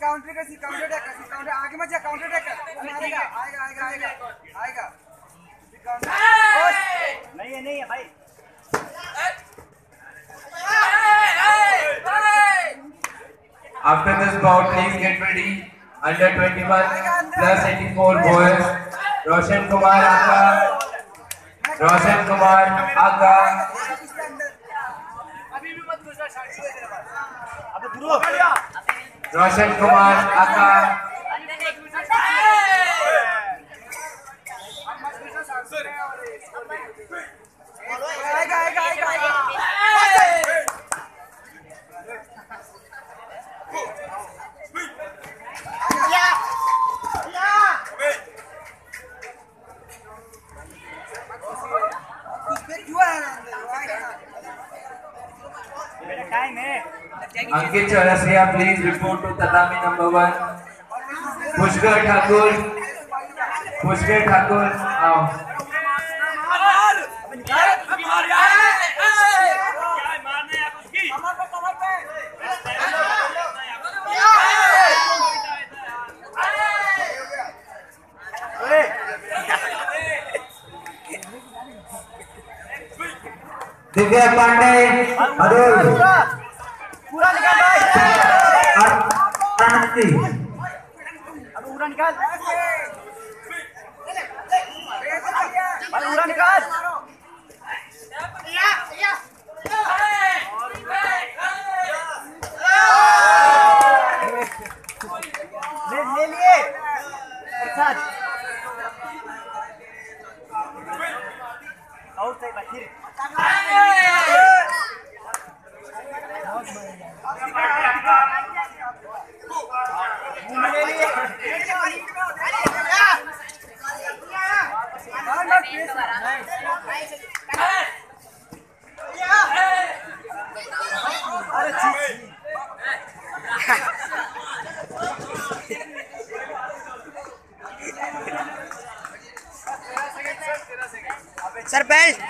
Counter का सी counter attack counter आगे आएगा आएगा आएगा आएगा। आएगा After this bout, please get ready. Under 21 plus 84 boys. Roshan Kumar Akka. Roshan Kumar Akka. Roshan Kumar Akka. Ankit Chaurasia please report to तदामी number one Pushkar Thakur Pushkar Thakur आओ. दिव्या पांडे अरे आरती अब पूरा निकाल भाई पूरा निकाल ले ले लिए प्रसाद और सही बात seat belt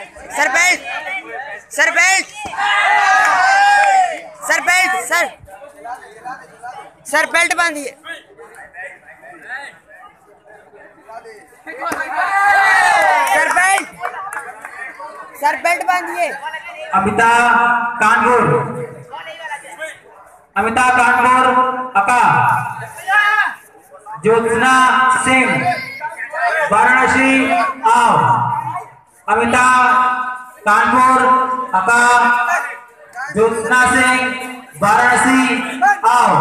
seat belt sir. Seat belt बांधिए sir belt sir, belt बांधिए। अमिताभ कानपुर। अमिताभ कानपुर, अका। ज्योत्सना सिंह, वाराणसी आओ। अमिताभ कानपुर, अका। ज्योत्सना सिंह, वाराणसी आओ।